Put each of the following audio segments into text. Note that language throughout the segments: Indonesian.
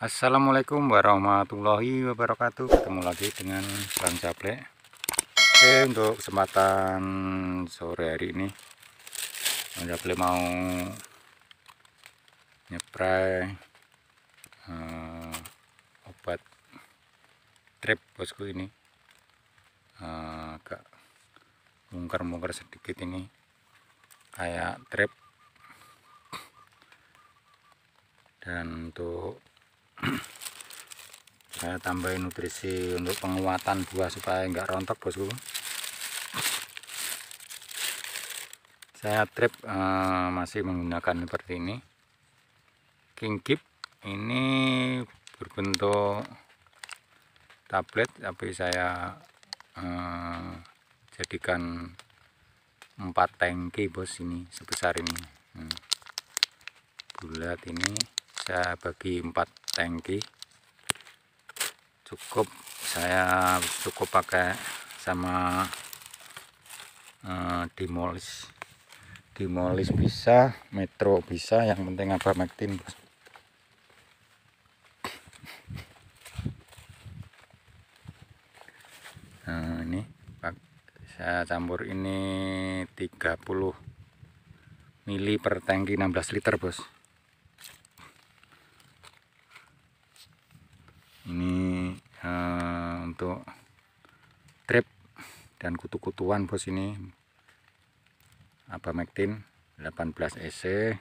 Assalamualaikum warahmatullahi wabarakatuh. Ketemu lagi dengan Bang Jablek. Oke untuk kesempatan sore hari ini Bang Jablek mau Nyepray uh, Obat Trip bosku ini. Uh, Agak Mungkar-mungkar sedikit ini. Kayak trip. Dan untuk saya tambahin nutrisi untuk penguatan buah supaya enggak rontok bosku. Saya trip uh, masih menggunakan seperti ini. King keep. Ini berbentuk tablet tapi saya uh, jadikan empat tangki bos ini sebesar ini. Hmm. bulat ini saya bagi empat tangki cukup. Saya cukup pakai sama uh, dimolis dimolis bisa metro bisa yang penting apa bos. Nah ini saya campur ini 30 mili per tangki 16 liter bos. Ini uh, untuk trip dan kutu-kutuan bos ini. Abamectin 18 EC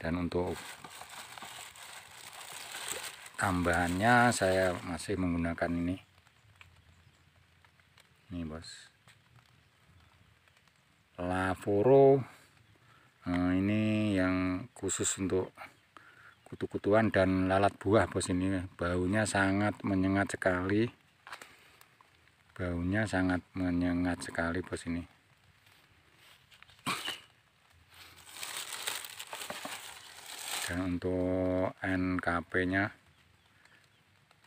dan untuk tambahannya saya masih menggunakan ini. Ini bos. Lavoro. Nah, ini yang khusus untuk kutu-kutuan dan lalat buah bos ini. Baunya sangat menyengat sekali. Baunya sangat menyengat sekali bos ini. Dan untuk NKP nya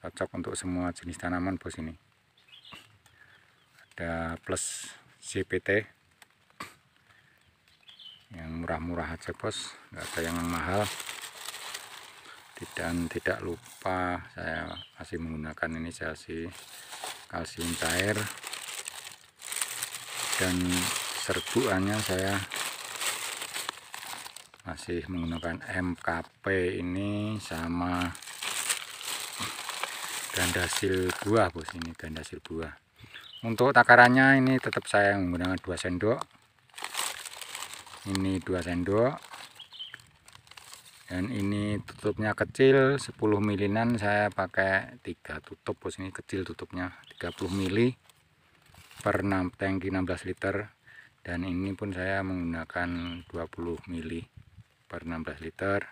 cocok untuk semua jenis tanaman bos ini. Ada plus CPT yang murah-murah aja bos. Nggak ada yang mahal dan tidak lupa. Saya masih menggunakan ini sesi kalsium cair. Dan serbuannya saya masih menggunakan MKP ini sama gandasil buah bos ini gandasil buah. Untuk takarannya ini tetap saya menggunakan 2 sendok. Ini 2 sendok dan ini tutupnya kecil 10 milinan saya pakai tiga tutup. Bos ini kecil tutupnya 30 mili per 6 tangki 16 liter. Dan ini pun saya menggunakan 20 mili per 16 liter.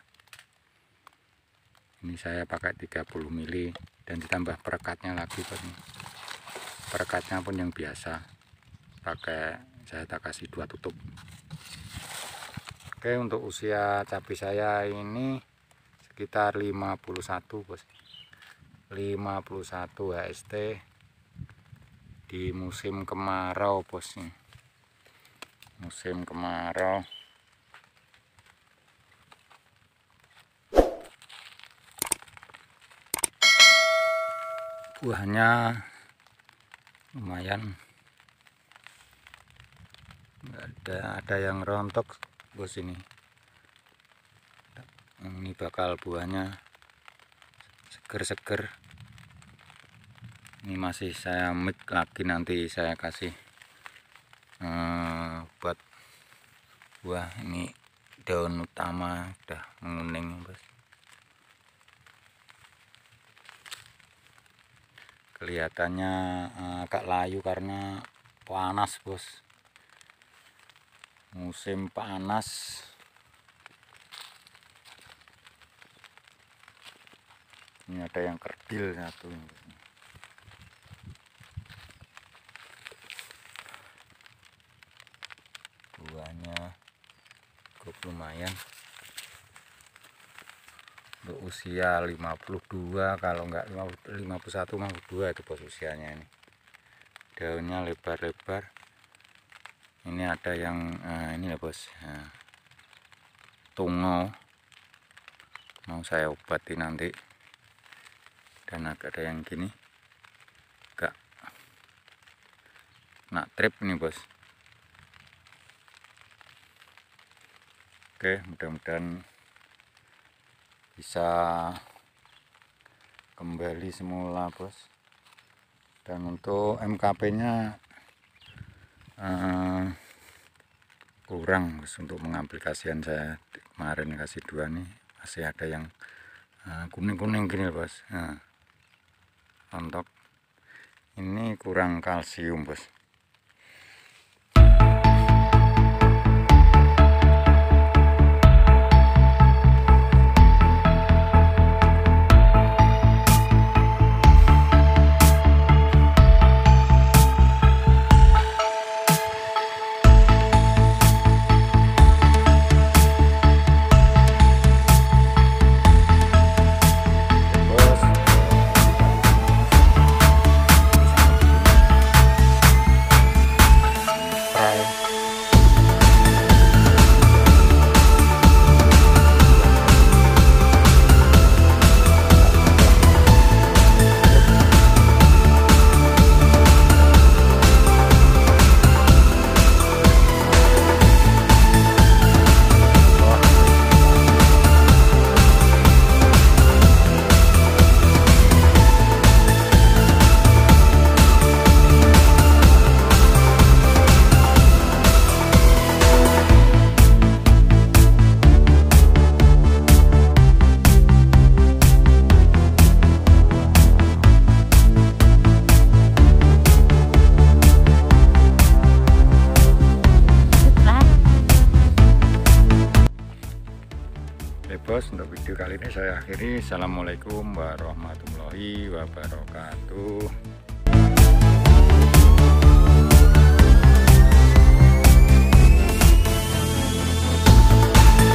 Ini saya pakai 30 mili dan ditambah perekatnya lagi bos ini. Perekatnya pun yang biasa. Pakai saya tak kasih dua tutup Oke untuk usia cabai saya ini sekitar 51 bos. 51 HST di musim kemarau bos nih. Musim kemarau. Buahnya lumayan. Ada ada yang rontok bos ini. Ini bakal buahnya seger-seger. Ini masih saya mix lagi nanti saya kasih uh, buat buah ini daun utama udah menguning bos. Kelihatannya uh, agak layu karena panas bos musim panas. Ini ada yang kerdil satu buahnya cukup lumayan. Untuk usia 52 kalau enggak 51 52 itu pos usianya ini. Daunnya lebar-lebar ini ada yang uh, ini ya bos. Uh, tungau mau saya obati nanti. Dan agak ada yang gini. Agak nak trip ini bos. Oke mudah-mudahan bisa kembali semula bos. Dan untuk MKP nya uh, kurang untuk mengaplikasikan saya kemarin kasih dua nih. Masih ada yang eh, kuning-kuning uh, gini bos. Nah untuk ini kurang kalsium bos kali ini saya akhiri. Assalamualaikum warahmatullahi wabarakatuh